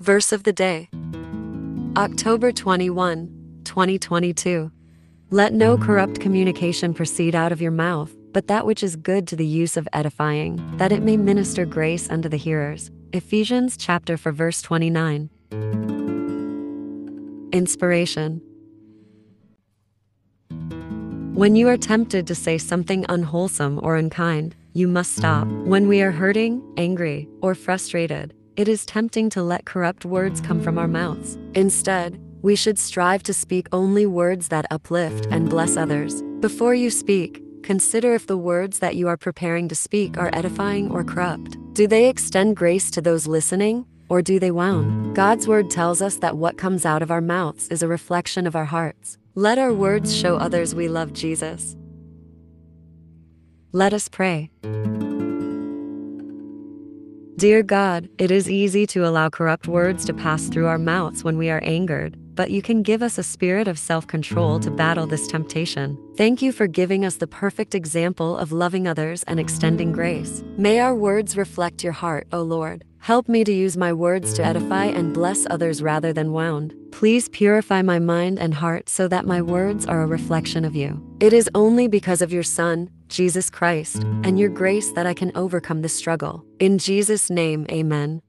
Verse of the day October 21, 2022. Let no corrupt communication proceed out of your mouth, but that which is good to the use of edifying, that it may minister grace unto the hearers. Ephesians chapter 4 verse 29. Inspiration When you are tempted to say something unwholesome or unkind, you must stop. When we are hurting, angry, or frustrated, it is tempting to let corrupt words come from our mouths. Instead, we should strive to speak only words that uplift and bless others. Before you speak, consider if the words that you are preparing to speak are edifying or corrupt. Do they extend grace to those listening, or do they wound? God's word tells us that what comes out of our mouths is a reflection of our hearts. Let our words show others we love Jesus. Let us pray. Dear God, it is easy to allow corrupt words to pass through our mouths when we are angered, but you can give us a spirit of self control to battle this temptation. Thank you for giving us the perfect example of loving others and extending grace. May our words reflect your heart, O Lord. Help me to use my words to edify and bless others rather than wound. Please purify my mind and heart so that my words are a reflection of you. It is only because of your Son, Jesus Christ, and your grace that I can overcome this struggle. In Jesus' name, amen.